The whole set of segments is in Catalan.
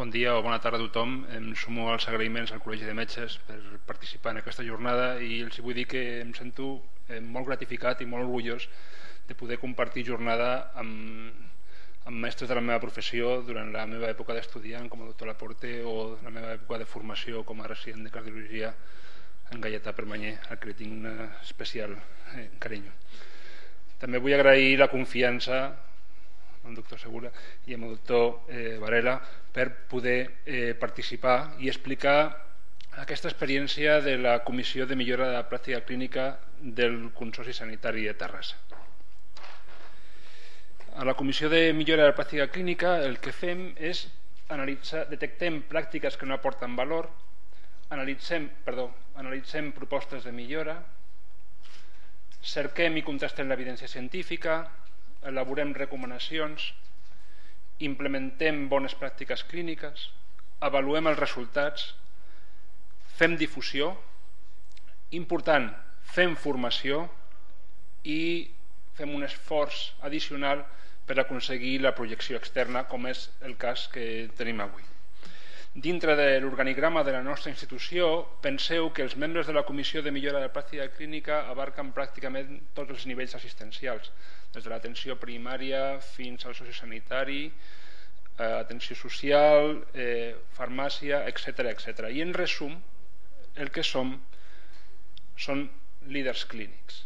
Bon dia o bona tarda a tothom. Em sumo als agraïments al Col·legi de Metges per participar en aquesta jornada i els vull dir que em sento eh, molt gratificat i molt orgullós de poder compartir jornada amb, amb mestres de la meva professió durant la meva època d'estudiant com a doctor Laporte o la meva època de formació com a resident de cardiologia en Gaietà Permanyer, al que tinc un especial eh, carinyo. També vull agrair la confiança el doctor Segura i amb el doctor eh, Varela per poder eh, participar i explicar aquesta experiència de la Comissió de Millora de la Pràctica Clínica del Consorci Sanitari de Terrassa. A la Comissió de Millora de la Pràctica Clínica el que fem és analitzar, detectem pràctiques que no aporten valor, analitzem, perdó, analitzem propostes de millora, cerquem i contrastem l'evidència científica, elaborem recomanacions, implementem bones pràctiques clíniques, avaluem els resultats, fem difusió, important, fem formació i fem un esforç addicional per aconseguir la projecció externa, com és el cas que tenim avui. Dintre de l'organigrama de la nostra institució, penseu que els membres de la Comissió de Millora de la Pràctica Clínica abarquen pràcticament tots els nivells assistencials, des de l'atenció primària fins al sociosanitari, eh, atenció social, eh, farmàcia, etc etc. I en resum, el que som són líders clínics.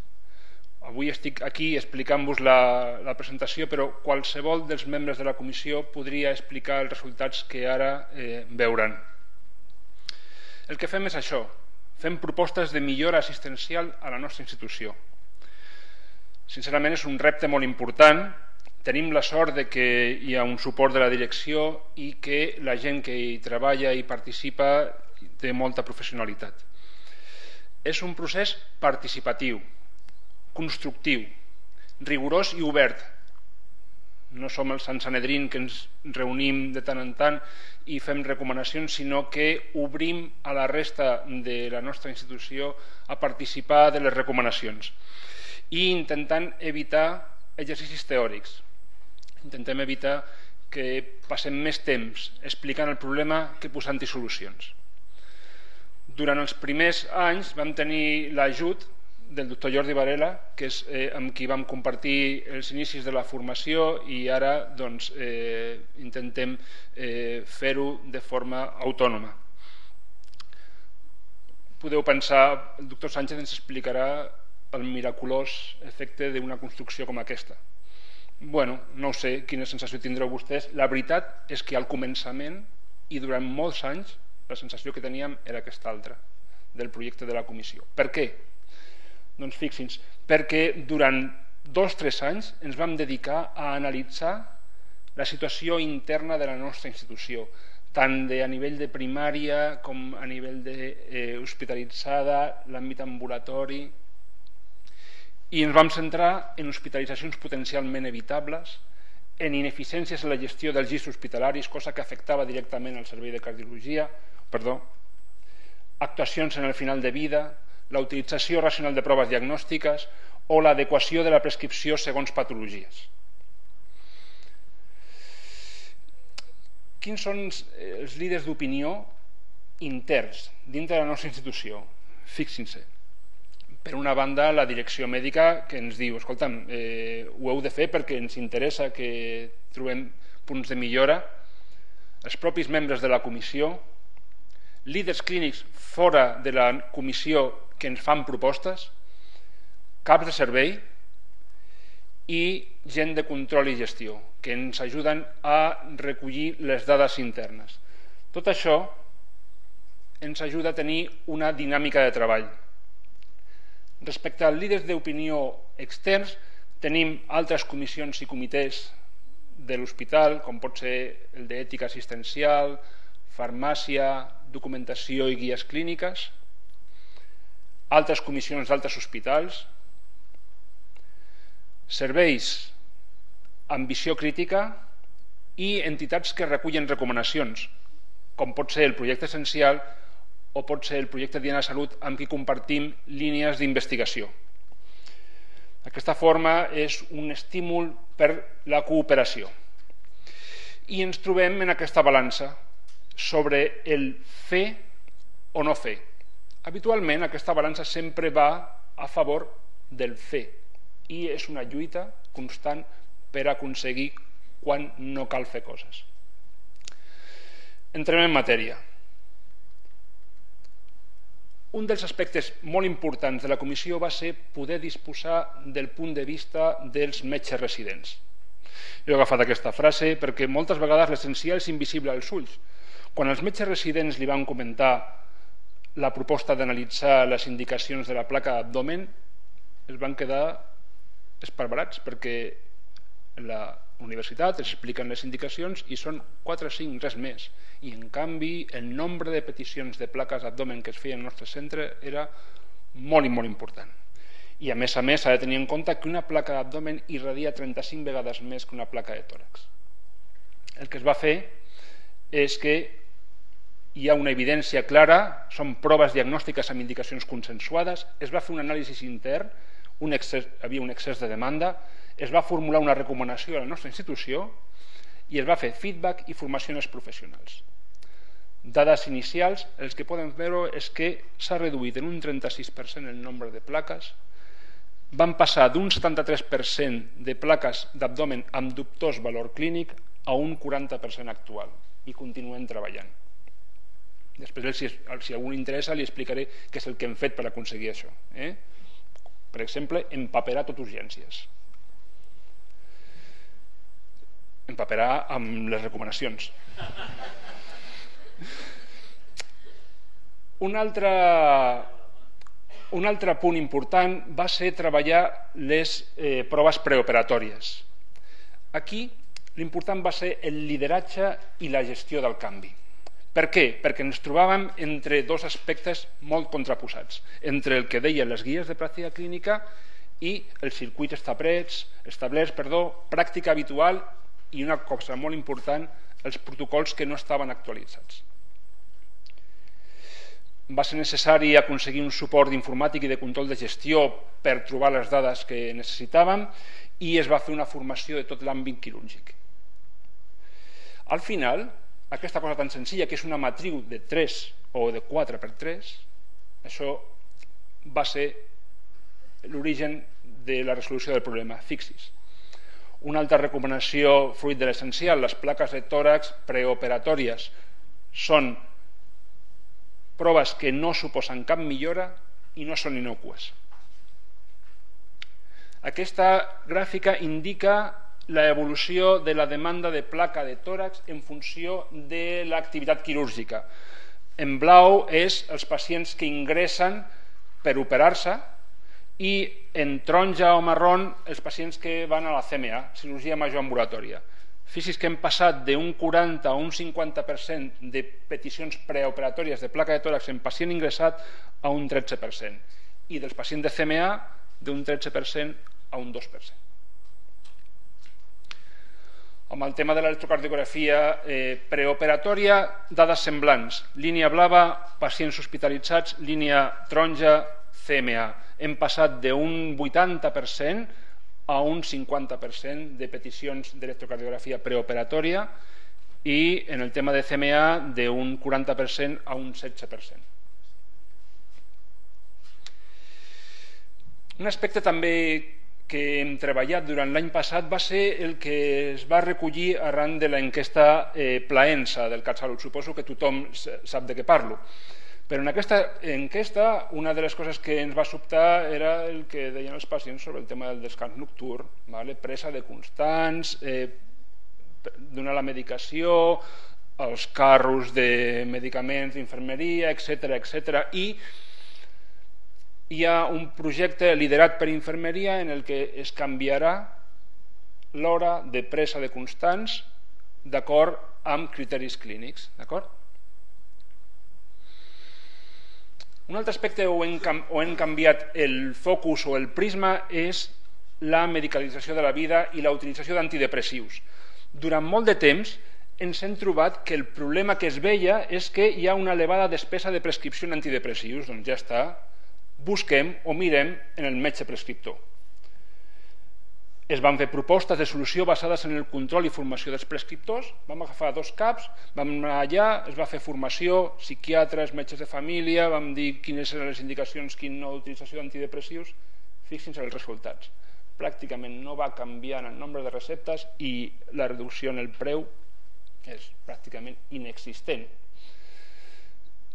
Avui estic aquí explicant-vos la, la presentació, però qualsevol dels membres de la comissió podria explicar els resultats que ara eh, veuran. El que fem és això, fem propostes de millora assistencial a la nostra institució. Sincerament és un repte molt important, tenim la sort de que hi ha un suport de la direcció i que la gent que hi treballa i participa té molta professionalitat. És un procés participatiu, constructiu, rigorós i obert. No som el Sant Sanedrín que ens reunim de tant en tant i fem recomanacions, sinó que obrim a la resta de la nostra institució a participar de les recomanacions i intentant evitar exercicis teòrics. Intentem evitar que passem més temps explicant el problema que posant-hi solucions. Durant els primers anys vam tenir l'ajut del doctor Jordi Varela, que és eh, amb qui vam compartir els inicis de la formació i ara doncs, eh, intentem eh, fer-ho de forma autònoma. Podeu pensar, el doctor Sánchez ens explicarà el miraculós efecte d'una construcció com aquesta. Bueno, no sé quina sensació tindreu vostès. La veritat és que al començament i durant molts anys la sensació que teníem era aquesta altra del projecte de la comissió. Per què? Doncs fixi'ns, perquè durant dos o tres anys ens vam dedicar a analitzar la situació interna de la nostra institució, tant de, a nivell de primària com a nivell d'hospitalitzada, eh, l'àmbit ambulatori, i ens vam centrar en hospitalitzacions potencialment evitables, en ineficiències en la gestió dels llits hospitalaris, cosa que afectava directament al servei de cardiologia, perdó, actuacions en el final de vida, la utilització racional de proves diagnòstiques o l'adequació de la prescripció segons patologies. Quins són els líders d'opinió interns dintre de la nostra institució? Fixin-se. Per una banda, la direcció mèdica que ens diu escolta'm, eh, ho heu de fer perquè ens interessa que trobem punts de millora. Els propis membres de la comissió, líders clínics fora de la comissió que ens fan propostes, caps de servei i gent de control i gestió, que ens ajuden a recollir les dades internes. Tot això ens ajuda a tenir una dinàmica de treball. Respecte als líders d'opinió externs, tenim altres comissions i comitès de l'hospital, com pot ser el d'ètica assistencial, farmàcia, documentació i guies clíniques, altres comissions d'altres hospitals, serveis amb visió crítica i entitats que recullen recomanacions, com pot ser el projecte essencial o pot ser el projecte Diana Salut amb qui compartim línies d'investigació. Aquesta forma és un estímul per la cooperació. I ens trobem en aquesta balança. sobre el fer o no fer. Habitualment aquesta balança sempre va a favor del fer i és una lluita constant per aconseguir quan no cal fer coses. Entrem en matèria. Un dels aspectes molt importants de la comissió va ser poder disposar del punt de vista dels metges residents. Jo he agafat aquesta frase perquè moltes vegades l'essencial és invisible als ulls. Quan els metges residents li van comentar la proposta d'analitzar les indicacions de la placa d'abdomen, es van quedar esparverats perquè la universitat es expliquen les indicacions i són 4 o 5, res més. I en canvi el nombre de peticions de plaques d'abdomen que es feien al nostre centre era molt i molt important. I a més a més s'ha de tenir en compte que una placa d'abdomen irradia 35 vegades més que una placa de tòrax. El que es va fer és que hi ha una evidència clara, són proves diagnòstiques amb indicacions consensuades, es va fer un anàlisi intern, un excés, havia un excés de demanda, es va formular una recomanació a la nostra institució i es va fer feedback i formació als professionals. Dades inicials, els que podem veure és que s'ha reduït en un 36% el nombre de plaques, van passar d'un 73% de plaques d'abdomen amb dubtós valor clínic a un 40% actual i continuem treballant. Després, si, si algú interessa, li explicaré què és el que hem fet per aconseguir això. Eh? Per exemple, empaperar tot urgències empaperar amb les recomanacions. Un altre, un altre punt important va ser treballar les eh, proves preoperatòries. Aquí l'important va ser el lideratge i la gestió del canvi. Per què? Perquè ens trobàvem entre dos aspectes molt contraposats, entre el que deien les guies de pràctica clínica i el circuit establerts, establerts perdó, pràctica habitual i una cosa molt important, els protocols que no estaven actualitzats. Va ser necessari aconseguir un suport d'informàtic i de control de gestió per trobar les dades que necessitàvem i es va fer una formació de tot l'àmbit quirúrgic. Al final, aquesta cosa tan senzilla que és una matriu de 3 o de 4 per 3, això va ser l'origen de la resolució del problema. Fixis. Una altra recomanació fruit de l'essencial, les plaques de tòrax preoperatòries són proves que no suposen cap millora i no són inocues. Aquesta gràfica indica l'evolució de la demanda de placa de tòrax en funció de l'activitat quirúrgica. En blau és els pacients que ingressen per operar-se i en taronja o marrón els pacients que van a la CMA, cirurgia major ambulatòria. Fixis que hem passat d'un 40 a un 50% de peticions preoperatòries de placa de tòrax en pacient ingressat a un 13% i dels pacients de CMA d'un 13% a un 2%. Amb el tema de l'electrocardiografia eh, preoperatòria, dades semblants. Línia blava, pacients hospitalitzats, línia taronja, CMA hem passat d'un 80% a un 50% de peticions d'electrocardiografia preoperatòria i en el tema de CMA d'un 40% a un 16%. Un aspecte també que hem treballat durant l'any passat va ser el que es va recollir arran de l'enquesta eh, Plaensa del CatSalut. Suposo que tothom sap de què parlo. Però en aquesta enquesta una de les coses que ens va sobtar era el que deien els pacients sobre el tema del descans nocturn, vale? presa de constants, eh, donar la medicació, els carros de medicaments, d'infermeria, etc etc. I hi ha un projecte liderat per infermeria en el que es canviarà l'hora de presa de constants d'acord amb criteris clínics. D'acord? Un altre aspecte hem, on hem canviat el focus o el prisma és la medicalització de la vida i la utilització d'antidepressius. Durant molt de temps ens hem trobat que el problema que es veia és que hi ha una elevada despesa de prescripció en antidepressius. Doncs ja està, busquem o mirem en el metge prescriptor. es van fer propostes de solució basades en el control i formació dels prescriptors. Vam agafar dos caps, vam anar allà, es va fer formació, psiquiatres, metges de família, vam dir quines eren les indicacions, quina no utilització d'antidepressius. Fixin-se els resultats. Pràcticament no va canviar en el nombre de receptes i la reducció en el preu és pràcticament inexistent.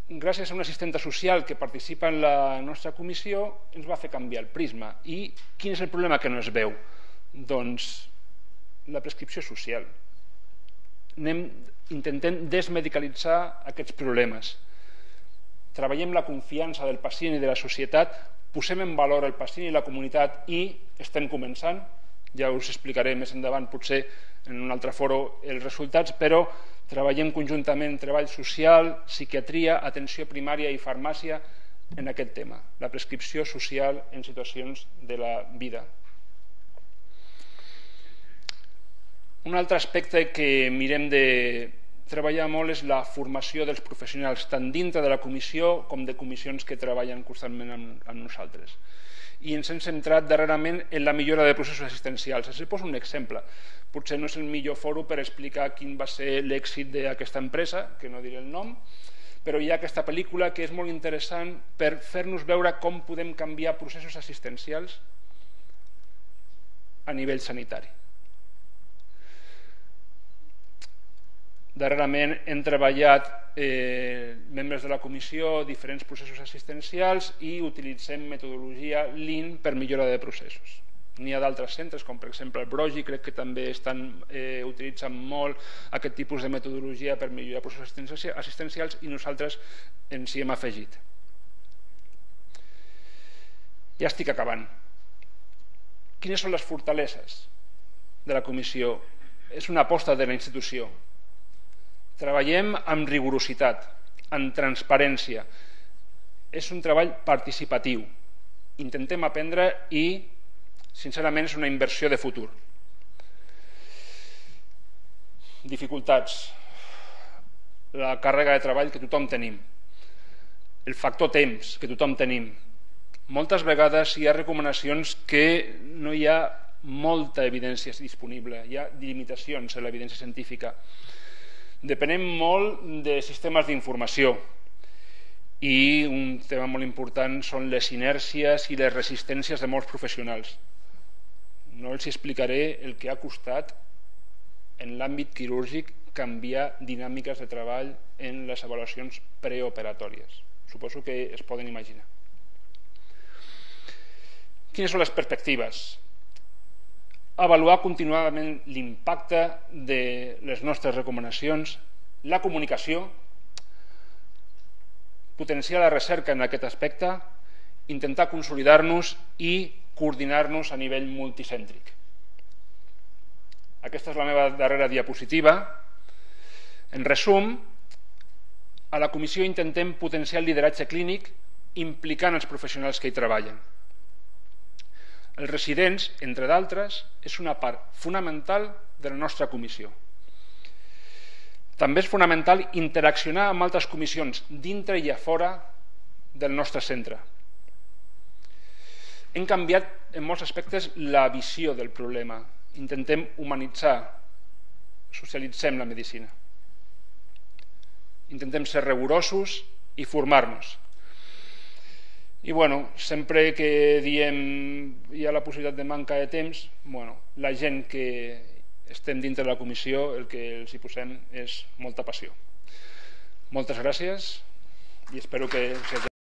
Gràcies a una assistenta social que participa en la nostra comissió ens va fer canviar el prisma. I quin és el problema que no es veu? Doncs la prescripció social. Anem, intentem desmedicalitzar aquests problemes. Treballem la confiança del pacient i de la societat, posem en valor el pacient i la comunitat i estem començant, ja us explicaré més endavant potser en un altre foro els resultats, però treballem conjuntament treball social, psiquiatria, atenció primària i farmàcia en aquest tema, la prescripció social en situacions de la vida. Un altre aspecte que mirem de treballar molt és la formació dels professionals, tant dintre de la comissió com de comissions que treballen constantment amb, amb nosaltres. I ens hem centrat darrerament en la millora de processos assistencials. Els poso un exemple. Potser no és el millor foro per explicar quin va ser l'èxit d'aquesta empresa, que no diré el nom, però hi ha aquesta pel·lícula que és molt interessant per fer-nos veure com podem canviar processos assistencials a nivell sanitari. Darrerament hem treballat eh, membres de la comissió diferents processos assistencials i utilitzem metodologia Lean per millora de processos. N'hi ha d'altres centres, com per exemple el Brogi, crec que també estan eh, utilitzant molt aquest tipus de metodologia per millorar processos assistencials i nosaltres ens hi hem afegit. Ja estic acabant. Quines són les fortaleses de la comissió? És una aposta de la institució Treballem amb rigorositat, amb transparència. És un treball participatiu. Intentem aprendre i, sincerament, és una inversió de futur. Dificultats. La càrrega de treball que tothom tenim. El factor temps que tothom tenim. Moltes vegades hi ha recomanacions que no hi ha molta evidència disponible, hi ha limitacions en l'evidència científica depenem molt de sistemes d'informació i un tema molt important són les inèrcies i les resistències de molts professionals. No els explicaré el que ha costat en l'àmbit quirúrgic canviar dinàmiques de treball en les avaluacions preoperatòries. Suposo que es poden imaginar. Quines són les perspectives? Avaluar continuadament l'impacte de les nostres recomanacions, la comunicació, potenciar la recerca en aquest aspecte, intentar consolidar-nos i coordinar-nos a nivell multicèntric. Aquesta és la meva darrera diapositiva. En resum, a la comissió intentem potenciar el lideratge clínic implicant els professionals que hi treballen. Els residents, entre d'altres, és una part fonamental de la nostra comissió. També és fonamental interaccionar amb altres comissions dintre i a fora del nostre centre. Hem canviat en molts aspectes la visió del problema. Intentem humanitzar, socialitzem la medicina. Intentem ser rigorosos i formar-nos. I bueno, sempre que diem hi ha la possibilitat de manca de temps, bueno, la gent que estem dintre de la comissió el que els hi posem és molta passió. Moltes gràcies i espero que...